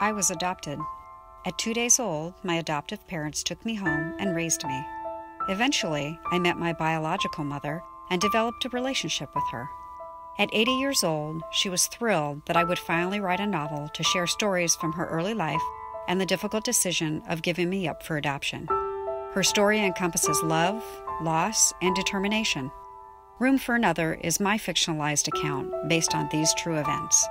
I was adopted. At two days old, my adoptive parents took me home and raised me. Eventually, I met my biological mother and developed a relationship with her. At 80 years old, she was thrilled that I would finally write a novel to share stories from her early life and the difficult decision of giving me up for adoption. Her story encompasses love, loss, and determination. Room for Another is my fictionalized account based on these true events.